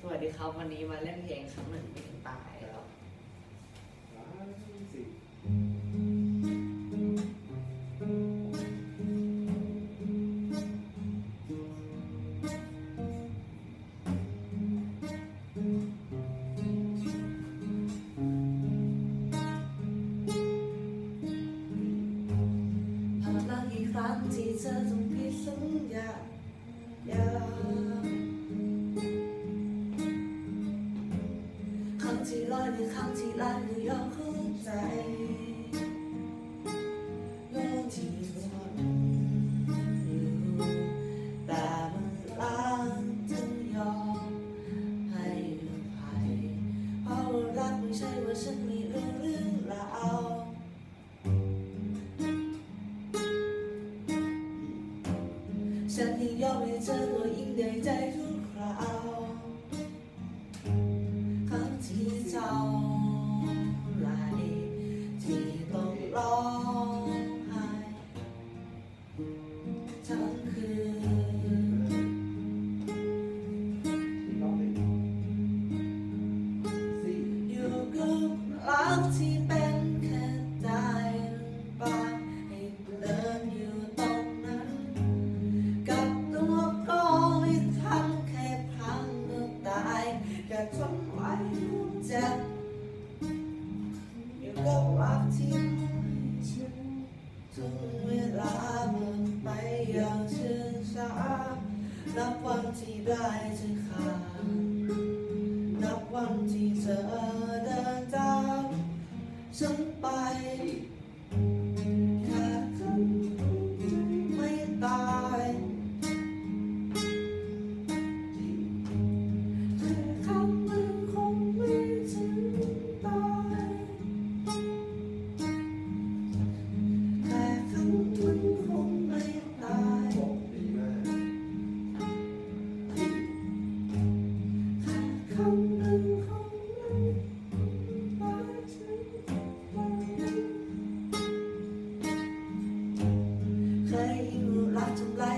สวัสดีครับวันนี้มาเล่นเพลงครั้งหนึ่งไม่ถึงตายครับสามสี่พอรักอีกครั้งที่เธอต้องผิสัญญา รือครั้งที่ล้านหรือยอมเข้าใจโลกที่ทนอยู่แต่มันล้างถึงยอมให้อภัยเพราะว่ารักไม่ใช่ว่าฉันมีเรื่องเรื่องราวฉันที่ยอมให้เธอตัว รักที่เป็นแค่ได้บางให้เดินอยู่ตรงนั้น กับตัวก็ไม่ทันแค่พังก็ตายแค่ทนไว้เจ็บอยู่กับรักที่ถึงเวลาหมดไปอย่างช้าช้านับวันที่ได้จอขาดนับวันที่เธอ ฉันายเค